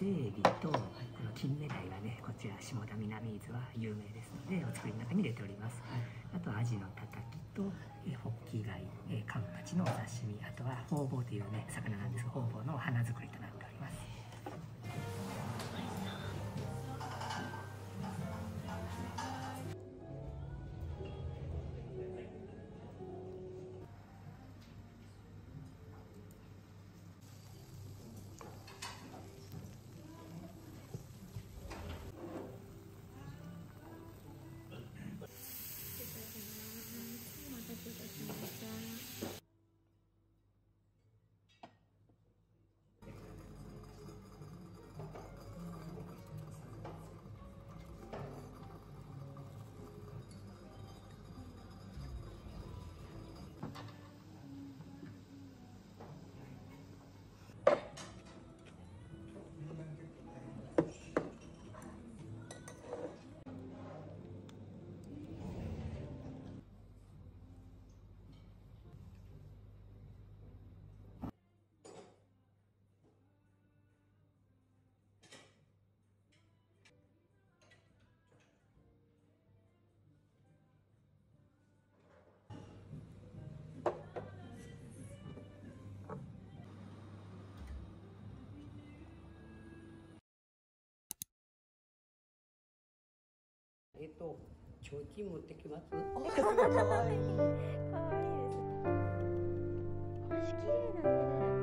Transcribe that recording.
伊勢エビとこの金目鯛がねこちら下田南伊豆は有名ですのでお作りの中に入れております、あとアジのたたきとえホッキ貝えカンパチのお刺身あとはホウボウというね魚なんですがホウボウの花作りとえっ、と提灯持ってきます？かわいい。かわいいです星綺麗なんだね。